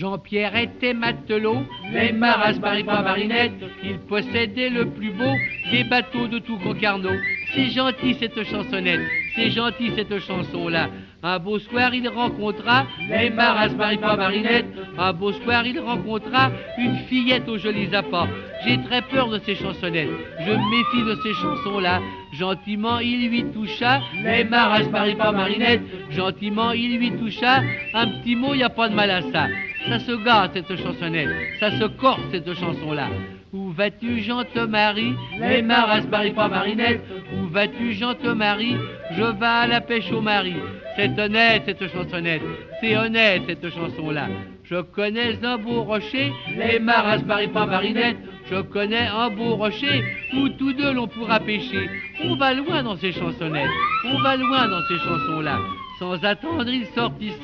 Jean-Pierre était matelot, les maras pas marinette, il possédait le plus beau des bateaux de tout Concarneau. C'est gentil cette chansonnette, c'est gentil cette chanson-là. Un beau soir, il rencontra les maras marinette. Un beau soir, il rencontra une fillette aux jolis appâts. J'ai très peur de ces chansonnettes, je méfie de ces chansons-là. Gentiment, il lui toucha les maras marinette. Gentiment, il lui toucha un petit mot, y a pas de mal à ça. Ça se gâte cette chansonnette, ça se corse cette chanson-là. Où vas-tu, Jean-te Marie Les maras pas marinette. Où vas-tu, Jean-te Marie Je vais à la pêche au mari. C'est honnête cette chansonnette, c'est honnête cette chanson-là. Je connais un beau rocher, les maras pas marinette. Je connais un beau rocher où tous deux l'on pourra pêcher. On va loin dans ces chansonnettes, on va loin dans ces chansons-là. Sans attendre, ils sortissent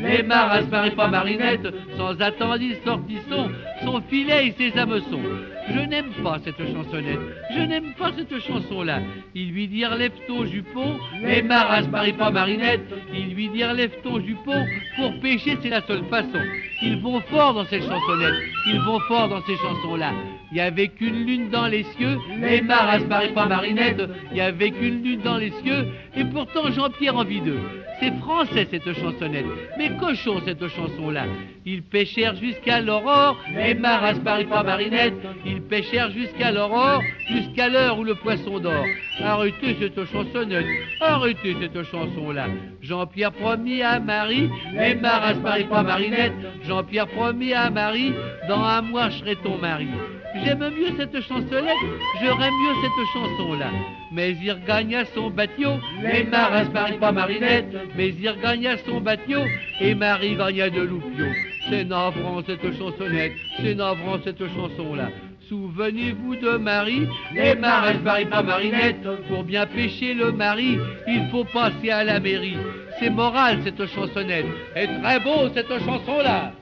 les maras pas marinette. Sans attendre, ils sortissent son filet et ses hameçons. Je n'aime pas cette chansonnette, je n'aime pas cette chanson-là. Ils lui dirent lève ton jupon, les maras pas marinette. Ils lui dirent lève ton jupon, pour pêcher c'est la seule façon. Ils vont fort dans ces chansonnettes, ils vont fort dans ces chansons-là. Il y avait qu'une lune dans les cieux, les maras pas marinette. Il y avait qu'une lune dans les cieux, et pourtant Jean-Pierre en vit deux. Français cette chansonnette, mais cochon cette chanson-là. Ils pêchèrent jusqu'à l'aurore, les maras pas marinette. Ils pêchèrent jusqu'à l'aurore, jusqu'à l'heure où le poisson dort. Arrêtez cette chansonnette, arrêtez cette chanson-là. Jean-Pierre promis à Marie, les maras pas marinette. Jean-Pierre promis à Marie, dans un mois je serai ton mari. J'aime mieux cette chansonnette, j'aurais mieux cette chanson-là. Mais il regagna son bateau, les maras pas marinette. Mais il regagna son bateau, et Marie gagna de loupio. C'est navrant cette chansonnette, c'est navrant cette chanson-là. Souvenez-vous de Marie, les maras pas marinette. Pour bien pêcher le mari, il faut passer à la mairie. C'est moral cette chansonnette, et très beau cette chanson-là.